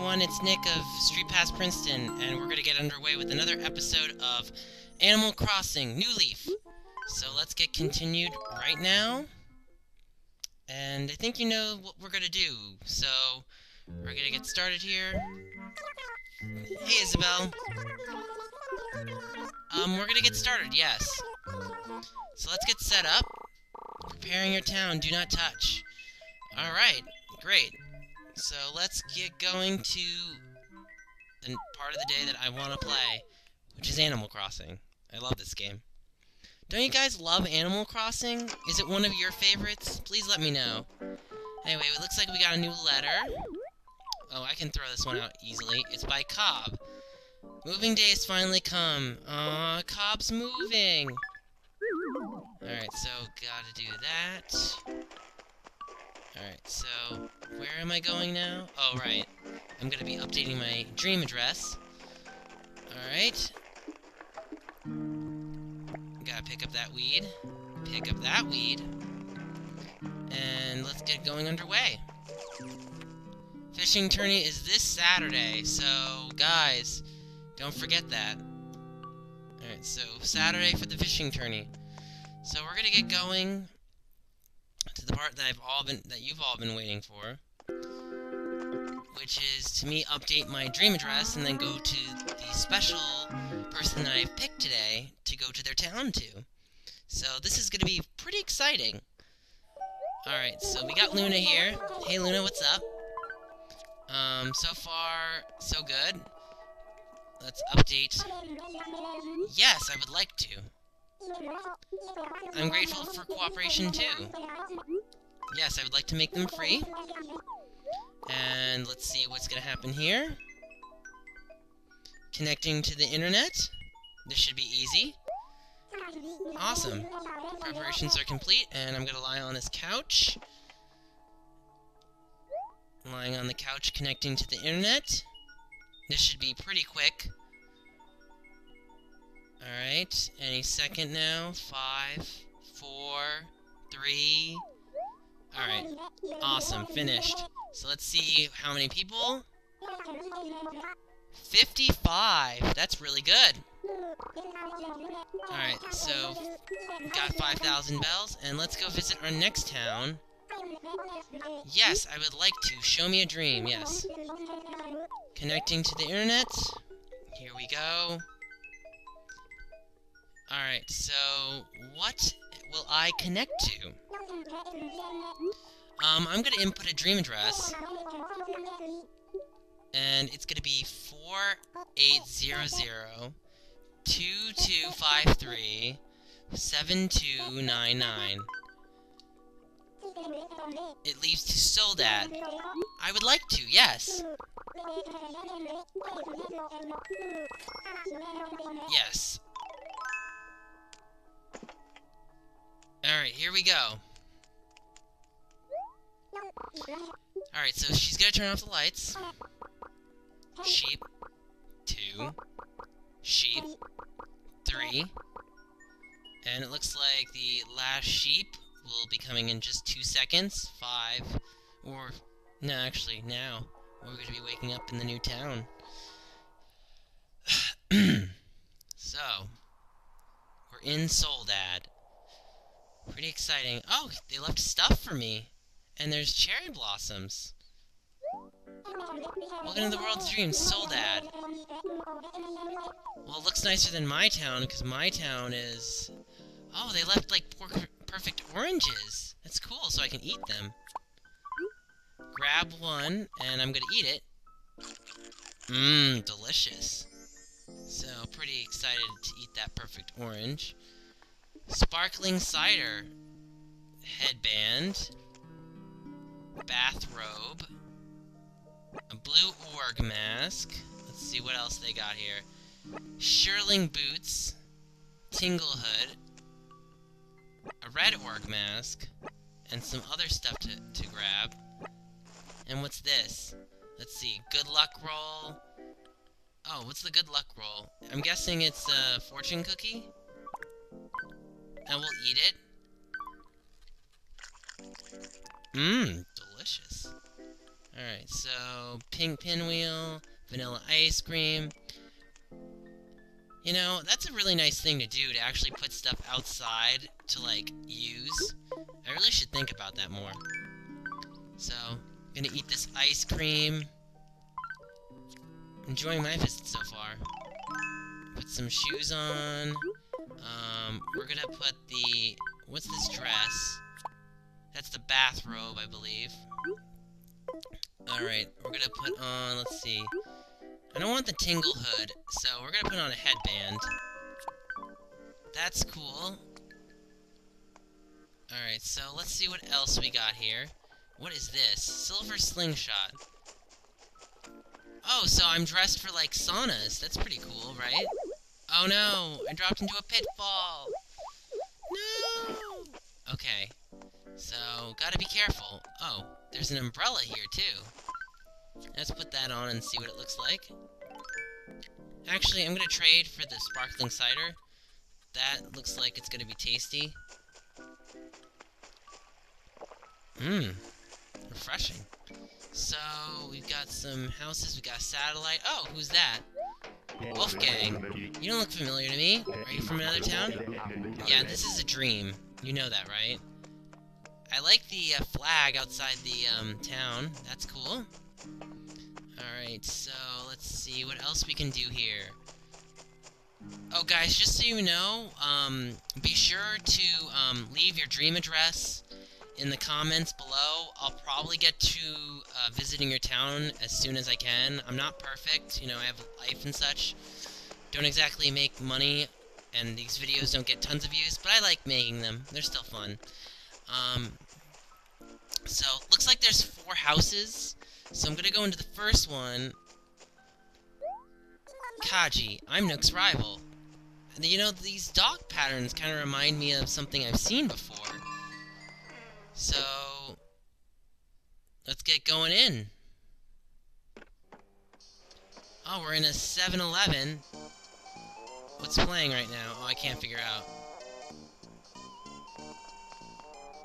everyone, it's Nick of StreetPass Princeton, and we're gonna get underway with another episode of Animal Crossing New Leaf. So let's get continued right now. And I think you know what we're gonna do, so we're gonna get started here. Hey Isabelle. Um, we're gonna get started, yes. So let's get set up. Preparing your town, do not touch. Alright, great. So let's get going to the part of the day that I want to play, which is Animal Crossing. I love this game. Don't you guys love Animal Crossing? Is it one of your favorites? Please let me know. Anyway, it looks like we got a new letter. Oh, I can throw this one out easily. It's by Cobb. Moving day has finally come. Aw, Cobb's moving! Alright, so gotta do that. Alright, so where am I going now? Oh, right. I'm gonna be updating my dream address. Alright. Gotta pick up that weed. Pick up that weed. And let's get going underway. Fishing tourney is this Saturday, so guys, don't forget that. Alright, so Saturday for the fishing tourney. So we're gonna get going to the part that I've all been that you've all been waiting for, which is to me update my dream address and then go to the special person that I've picked today to go to their town to. So this is going to be pretty exciting. Alright, so we got Luna here. Hey Luna, what's up? Um, so far, so good. Let's update. Yes, I would like to. I'm grateful for cooperation too. Yes, I would like to make them free. And let's see what's gonna happen here. Connecting to the internet. This should be easy. Awesome. Preparations are complete, and I'm gonna lie on this couch. Lying on the couch connecting to the internet. This should be pretty quick. Alright, any second now. Five, four, three. Alright, awesome, finished. So let's see how many people. 55! That's really good. Alright, so got 5,000 bells, and let's go visit our next town. Yes, I would like to. Show me a dream, yes. Connecting to the internet. Here we go. Alright, so what will I connect to? Um, I'm gonna input a dream address. And it's gonna be 4800 2253 7299. It leads to Soledad. I would like to, yes. Yes. Alright, here we go. Alright, so she's gonna turn off the lights. Sheep. Two. Sheep. Three. And it looks like the last sheep will be coming in just two seconds. Five. Or, no, actually, now. We're to be waking up in the new town. so, we're in Soledad. Pretty exciting. Oh, they left stuff for me. And there's cherry blossoms. Welcome to the world's dreams, Soledad. Well, it looks nicer than my town, because my town is... Oh, they left, like, perfect oranges. That's cool, so I can eat them. Grab one, and I'm gonna eat it. Mmm, delicious. So, pretty excited to eat that perfect orange. Sparkling cider. Headband. Bathrobe. A blue org mask. Let's see what else they got here. Shearling boots. Tingle hood. A red org mask. And some other stuff to, to grab. And what's this? Let's see. Good luck roll. Oh, what's the good luck roll? I'm guessing it's a fortune cookie? And we'll eat it. Mmm, delicious. Alright, so pink pinwheel, vanilla ice cream. You know, that's a really nice thing to do, to actually put stuff outside to, like, use. I really should think about that more. So, I'm gonna eat this ice cream. Enjoying my visit so far. Put some shoes on. Um, we're gonna put the... What's this dress? That's the bathrobe, I believe. Alright, we're gonna put on, let's see. I don't want the tingle hood, so we're gonna put on a headband. That's cool. Alright, so let's see what else we got here. What is this? Silver slingshot. Oh, so I'm dressed for, like, saunas. That's pretty cool, right? Oh no! I dropped into a pitfall! No! Okay. So, gotta be careful. Oh, there's an umbrella here, too. Let's put that on and see what it looks like. Actually, I'm gonna trade for the sparkling cider. That looks like it's gonna be tasty. Mmm. Refreshing. So, we've got some houses, we got satellite. Oh, who's that? Wolfgang. You don't look familiar to me. Are you from another town? Yeah, this is a dream. You know that, right? I like the uh, flag outside the um, town. That's cool. Alright, so let's see what else we can do here. Oh, guys, just so you know, um, be sure to um, leave your dream address in the comments below. I'll probably get to uh, visiting your town as soon as I can. I'm not perfect, you know, I have life and such. Don't exactly make money, and these videos don't get tons of views, but I like making them. They're still fun. Um, so, looks like there's four houses. So I'm gonna go into the first one. Kaji, I'm Nook's rival. You know, these dog patterns kind of remind me of something I've seen before. So, let's get going in. Oh, we're in a 7-Eleven. What's playing right now? Oh, I can't figure out.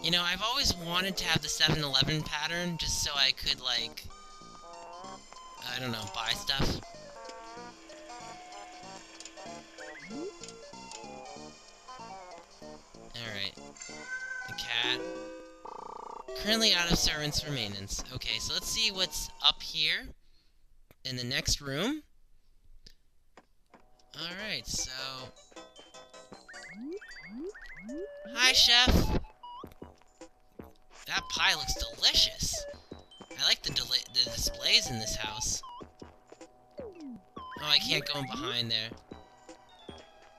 You know, I've always wanted to have the 7-Eleven pattern, just so I could, like, I don't know, buy stuff. Currently out of servants for maintenance. Okay, so let's see what's up here in the next room. Alright, so... Hi, Chef! That pie looks delicious! I like the, the displays in this house. Oh, I can't go in behind there.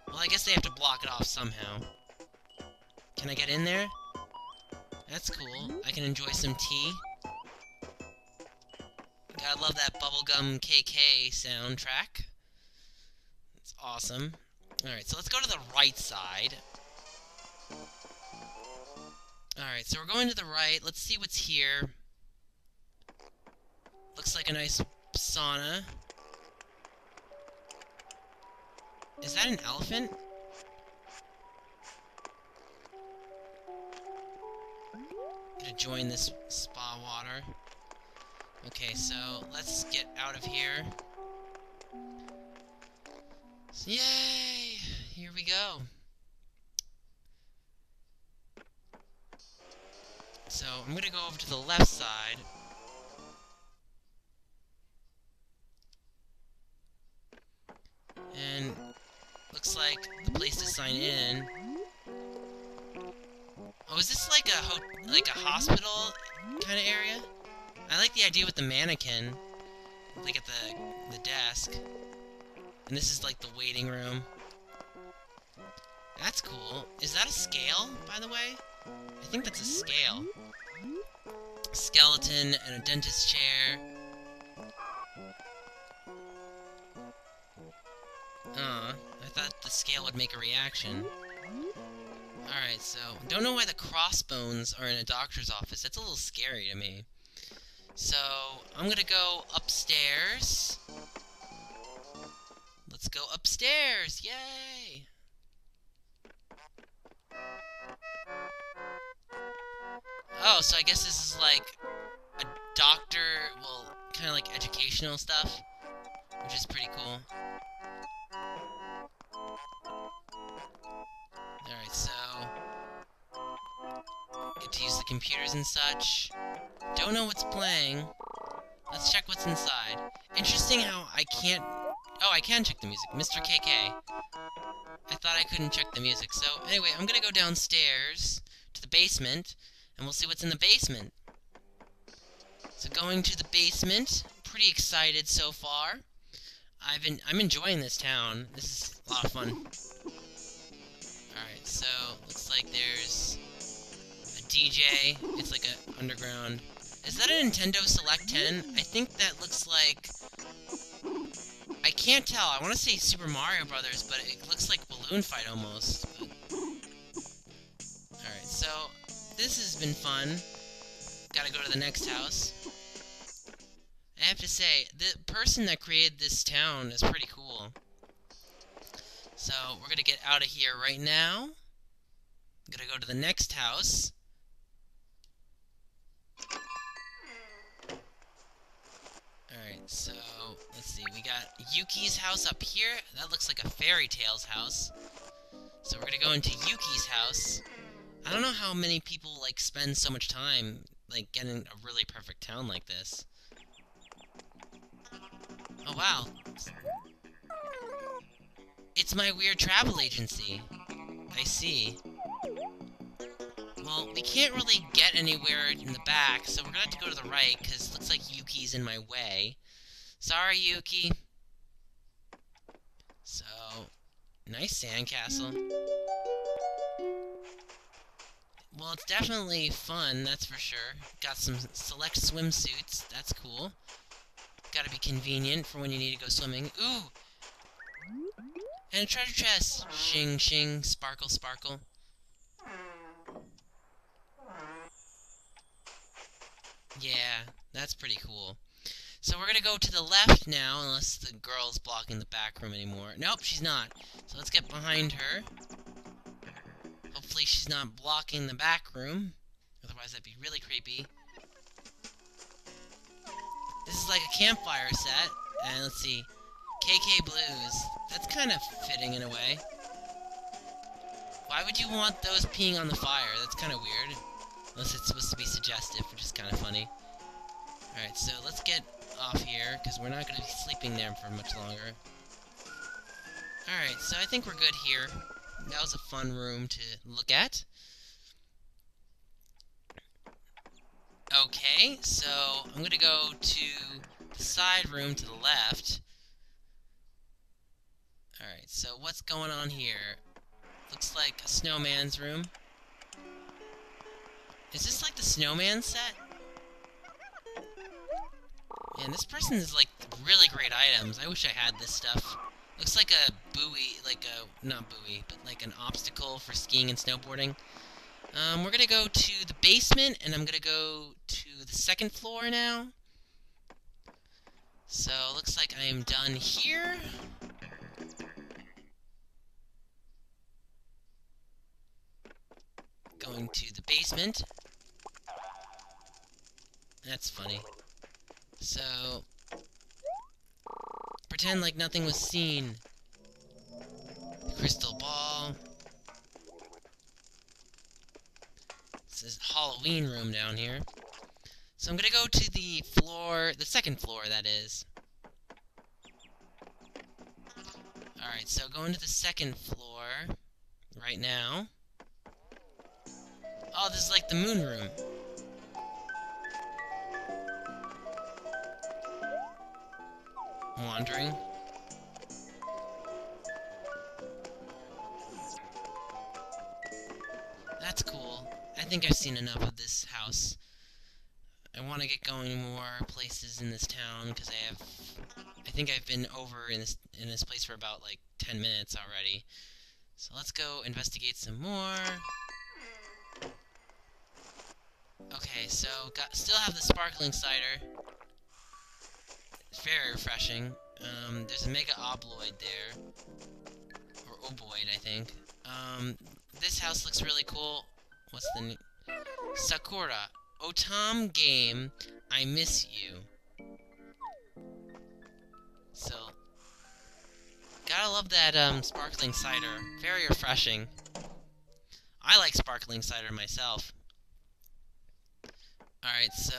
Well, I guess they have to block it off somehow. Can I get in there? That's cool. I can enjoy some tea. Gotta love that bubblegum KK soundtrack. It's awesome. Alright, so let's go to the right side. Alright, so we're going to the right. Let's see what's here. Looks like a nice sauna. Is that an elephant? Gonna join this spa water. Okay, so let's get out of here. Yay! Here we go. So, I'm gonna go over to the left side. And looks like the place to sign in. Oh, is this like a like a hospital kind of area? I like the idea with the mannequin, like at the the desk. And this is like the waiting room. That's cool. Is that a scale, by the way? I think that's a scale. Skeleton and a dentist chair. Aw, I thought the scale would make a reaction. Alright, so, don't know why the crossbones are in a doctor's office. That's a little scary to me. So, I'm gonna go upstairs. Let's go upstairs! Yay! Oh, so I guess this is like a, doctor, well, kind of like educational stuff, which is pretty cool. Get to use the computers and such. Don't know what's playing. Let's check what's inside. Interesting how I can't... Oh, I can check the music. Mr. KK. I thought I couldn't check the music. So, anyway, I'm gonna go downstairs to the basement, and we'll see what's in the basement. So going to the basement, pretty excited so far. I've been I'm enjoying this town. This is a lot of fun. Alright, so looks like there's DJ. It's like a underground. Is that a Nintendo Select 10? I think that looks like I can't tell. I want to say Super Mario Brothers, but it looks like Balloon Fight almost. Alright, so this has been fun. Gotta go to the next house. I have to say, the person that created this town is pretty cool. So, we're gonna get out of here right now. I'm gonna go to the next house. So, let's see. We got Yuki's house up here. That looks like a fairy tale's house. So we're gonna go into Yuki's house. I don't know how many people, like, spend so much time, like, getting a really perfect town like this. Oh, wow. It's my weird travel agency. I see. Well, we can't really get anywhere in the back, so we're gonna have to go to the right, because it looks like Yuki's in my way. Sorry, Yuki. So, nice sandcastle. Well, it's definitely fun, that's for sure. Got some select swimsuits, that's cool. Gotta be convenient for when you need to go swimming. Ooh! And a treasure chest! Shing, shing, sparkle, sparkle. Yeah, that's pretty cool. So we're gonna go to the left now, unless the girl's blocking the back room anymore. Nope, she's not. So let's get behind her. Hopefully she's not blocking the back room. Otherwise that'd be really creepy. This is like a campfire set. And let's see. KK Blues. That's kind of fitting in a way. Why would you want those peeing on the fire? That's kind of weird. Unless it's supposed to be suggestive, which is kind of funny. Alright, so let's get off here, because we're not going to be sleeping there for much longer. Alright, so I think we're good here. That was a fun room to look at. Okay, so I'm gonna go to the side room to the left. Alright, so what's going on here? Looks like a snowman's room. Is this like the snowman set? And this person is like really great items. I wish I had this stuff. Looks like a buoy, like a, not buoy, but like an obstacle for skiing and snowboarding. Um, we're gonna go to the basement, and I'm gonna go to the second floor now. So, looks like I am done here. Going to the basement. That's funny. So, pretend like nothing was seen. Crystal ball. This is Halloween room down here. So I'm gonna go to the floor, the second floor, that is. Alright, so going to the second floor right now. Oh, this is like the moon room. Wandering. That's cool. I think I've seen enough of this house. I want to get going more places in this town because I have I think I've been over in this in this place for about like 10 minutes already. So let's go investigate some more. Okay, so got still have the sparkling cider. Very refreshing. Um, there's a mega obloid there. Or oboid, I think. Um, this house looks really cool. What's the name? Sakura. Otam game, I miss you. So, gotta love that um, sparkling cider. Very refreshing. I like sparkling cider myself. Alright, so...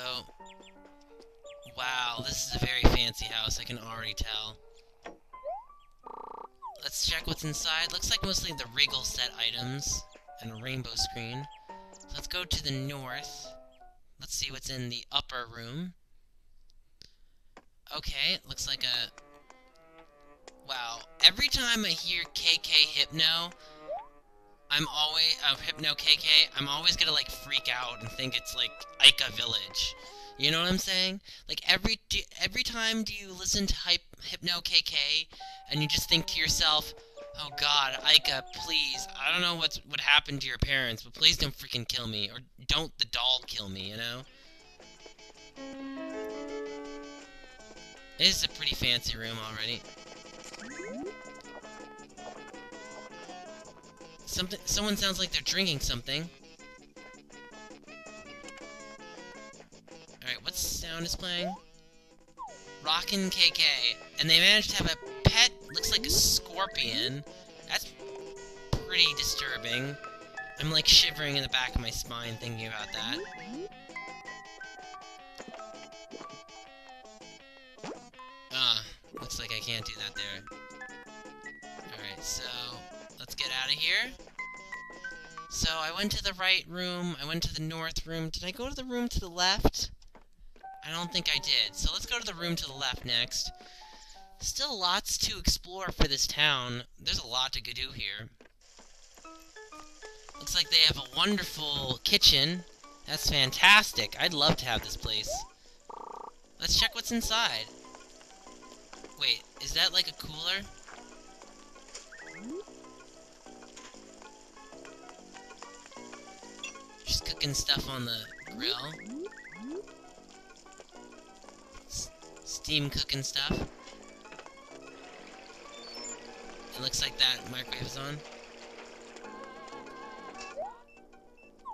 Wow, this is a very fancy house, I can already tell. Let's check what's inside. Looks like mostly the Regal set items and a rainbow screen. Let's go to the north. Let's see what's in the upper room. Okay, looks like a... Wow, every time I hear KK Hypno, I'm always... Uh, Hypno KK, I'm always gonna, like, freak out and think it's, like, Ica Village. You know what I'm saying? Like, every every time do you listen to Hype, Hypno KK, and you just think to yourself, Oh god, Ica, please. I don't know what's what happened to your parents, but please don't freaking kill me. Or don't the doll kill me, you know? It is a pretty fancy room already. Something someone sounds like they're drinking something. Sound is playing? Rockin' KK. And they managed to have a pet, looks like a scorpion. That's pretty disturbing. I'm like shivering in the back of my spine thinking about that. Ah, uh, looks like I can't do that there. Alright, so let's get out of here. So I went to the right room, I went to the north room. Did I go to the room to the left? I don't think I did. So let's go to the room to the left next. Still lots to explore for this town. There's a lot to do here. Looks like they have a wonderful kitchen. That's fantastic. I'd love to have this place. Let's check what's inside. Wait, is that like a cooler? Just cooking stuff on the grill. Steam cooking stuff. It looks like that microwave is on.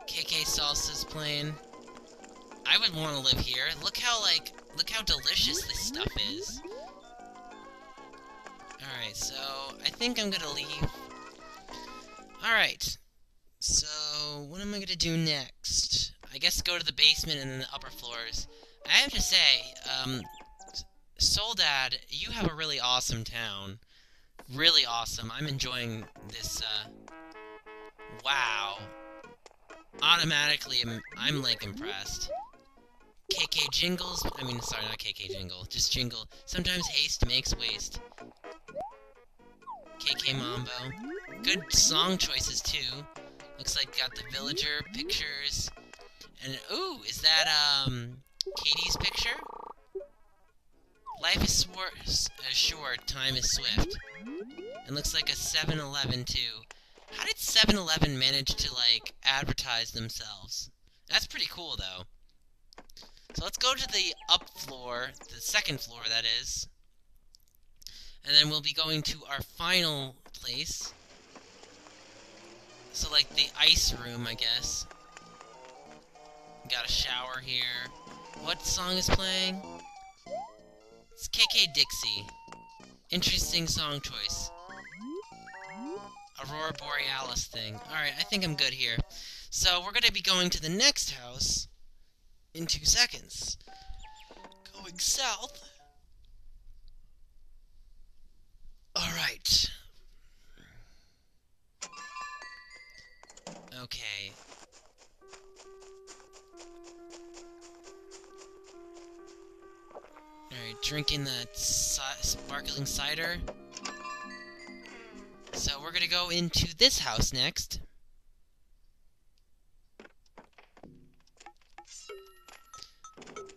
KK Salsa's playing. I would want to live here. Look how, like, look how delicious this stuff is. Alright, so I think I'm gonna leave. Alright. So, what am I gonna do next? I guess go to the basement and then the upper floors. I have to say, um, Soledad, you have a really awesome town. Really awesome. I'm enjoying this, uh... Wow. Automatically, I'm, I'm like, impressed. KK Jingles, I mean, sorry, not KK Jingle, just Jingle. Sometimes haste makes waste. KK Mambo. Good song choices, too. Looks like got the villager pictures. And, ooh, is that, um, Katie's picture? Life is uh, short, time is swift. And looks like a 7-Eleven too. How did 7-Eleven manage to, like, advertise themselves? That's pretty cool, though. So let's go to the up floor, the second floor, that is. And then we'll be going to our final place. So, like, the ice room, I guess. Got a shower here. What song is playing? It's KK Dixie. Interesting song choice. Aurora Borealis thing. Alright, I think I'm good here. So, we're gonna be going to the next house in two seconds. Going south. Alright. Okay, Alright, drinking the sparkling cider. So we're gonna go into this house next.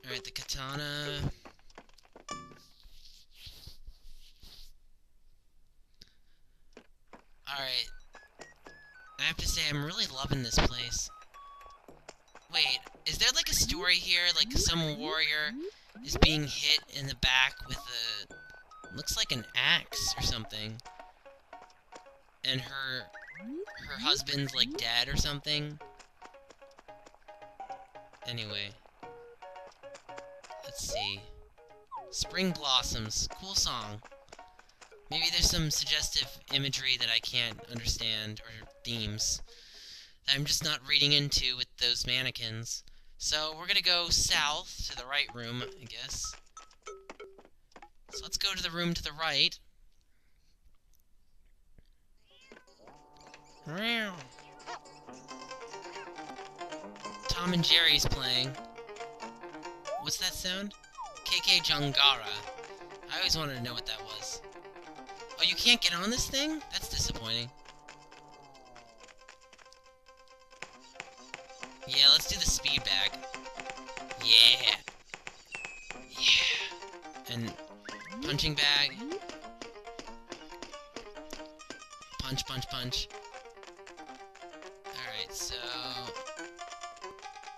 Alright, the katana. Alright. I have to say, I'm really loving this place. Wait, is there like a story here? Like some warrior is being hit in the back with a... looks like an axe or something. And her... her husband's, like, dead or something. Anyway. Let's see. Spring Blossoms. Cool song. Maybe there's some suggestive imagery that I can't understand, or themes, that I'm just not reading into with those mannequins. So we're gonna go south to the right room, I guess. So let's go to the room to the right. Tom and Jerry's playing. What's that sound? KK Jangara. I always wanted to know what that was. Oh, you can't get on this thing? That's disappointing. Yeah, let's do the speed bag. Yeah. Yeah. And punching bag. Punch, punch, punch. Alright, so...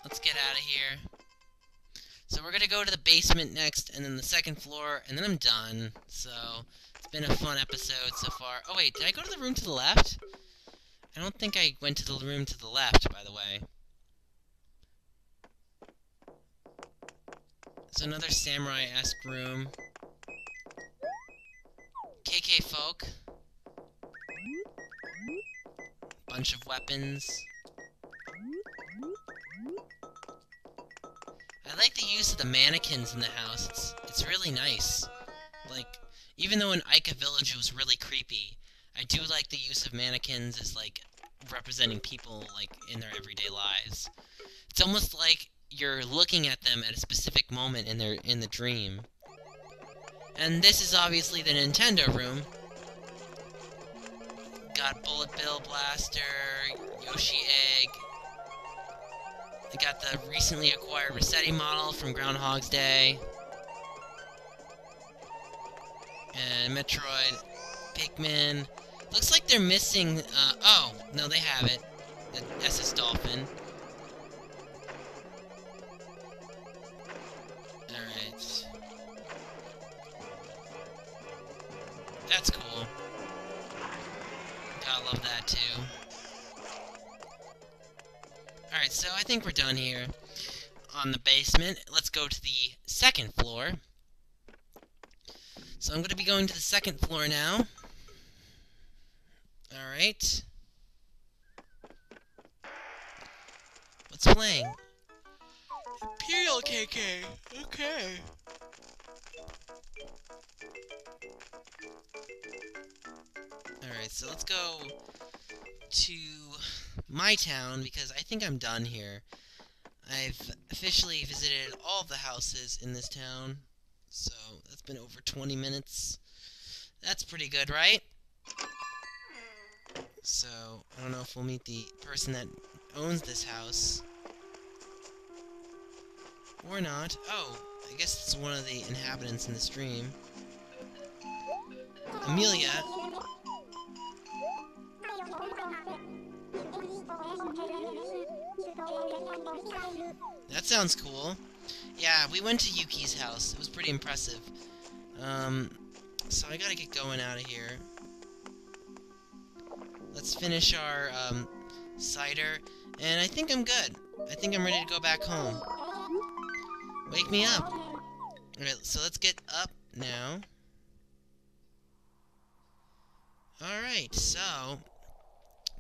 Let's get out of here. So we're gonna go to the basement next, and then the second floor, and then I'm done. So, it's been a fun episode so far. Oh wait, did I go to the room to the left? I don't think I went to the room to the left, by the way. It's another samurai-esque room. KK folk. Bunch of weapons. I like the use of the mannequins in the house. It's it's really nice. Like, even though in Ica Village it was really creepy, I do like the use of mannequins as like representing people like in their everyday lives. It's almost like you're looking at them at a specific moment in their in the dream. And this is obviously the Nintendo room. Got Bullet Bill Blaster, Yoshi Egg, I got the recently acquired Resetti model from Groundhog's Day. And Metroid, Pikmin. Looks like they're missing, uh, oh, no, they have it. The SS Dolphin. Love that, too. Alright, so I think we're done here on the basement. Let's go to the second floor. So I'm going to be going to the second floor now. Alright. What's playing? Imperial KK. Okay. Alright, so let's go to my town because I think I'm done here. I've officially visited all the houses in this town, so that's been over 20 minutes. That's pretty good, right? So, I don't know if we'll meet the person that owns this house. Or not. Oh, I guess it's one of the inhabitants in the stream. Amelia, That sounds cool. Yeah, we went to Yuki's house. It was pretty impressive. Um, so I gotta get going out of here. Let's finish our, um, cider. And I think I'm good. I think I'm ready to go back home. Wake me up. Alright, so let's get up now. Alright, so...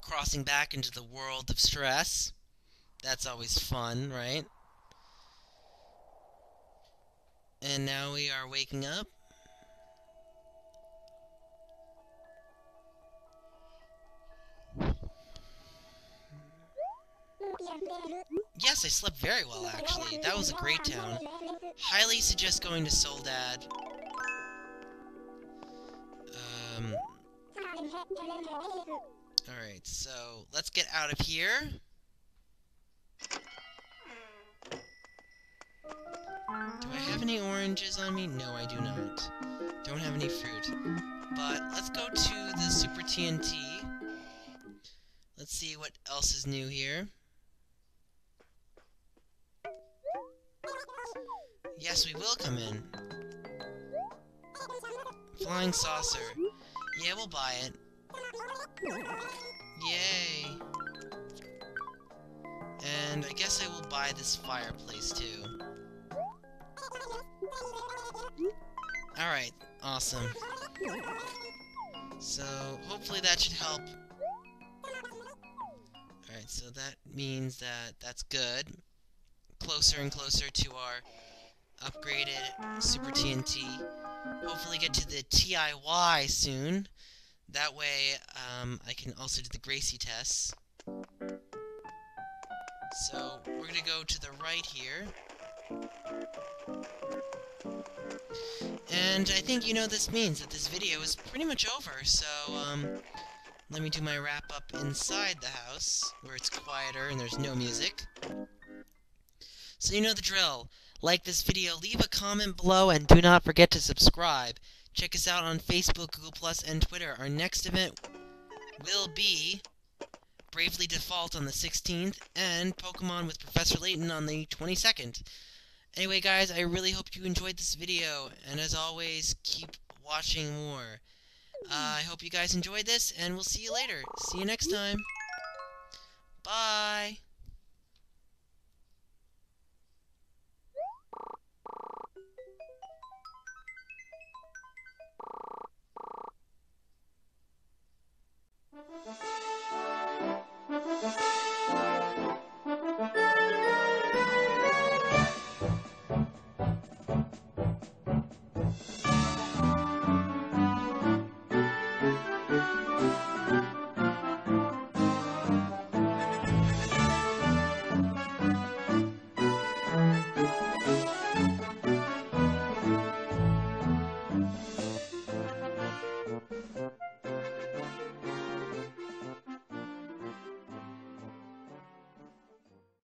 Crossing back into the world of stress. That's always fun, right? And now we are waking up. Yes, I slept very well, actually. That was a great town. Highly suggest going to Soledad. Um... Alright, so let's get out of here. Do I have any oranges on me? No, I do not. Don't have any fruit. But let's go to the Super T&T. Let's see what else is new here. Yes, we will come in. Flying saucer. Yeah, we'll buy it. Yay! And I guess I will buy this fireplace too. Alright, awesome. So, hopefully that should help. Alright, so that means that that's good. Closer and closer to our upgraded Super T&T. Hopefully get to the TIY soon. That way, um, I can also do the Gracie tests. So, we're gonna go to the right here. And I think you know this means that this video is pretty much over, so, um, let me do my wrap-up inside the house, where it's quieter and there's no music. So you know the drill. Like this video, leave a comment below, and do not forget to subscribe. Check us out on Facebook, Google+, and Twitter. Our next event will be Bravely Default on the 16th, and Pokemon with Professor Layton on the 22nd. Anyway, guys, I really hope you enjoyed this video, and as always, keep watching more. Uh, I hope you guys enjoyed this, and we'll see you later. See you next time. Bye!